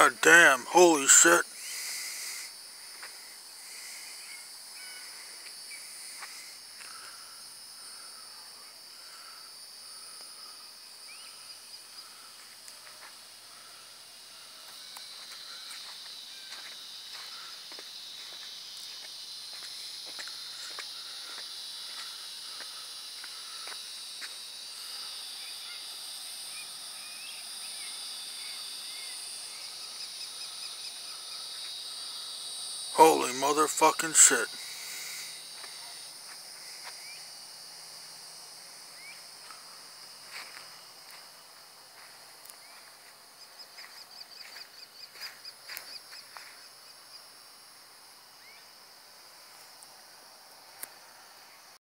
God damn, holy shit. Holy motherfucking shit.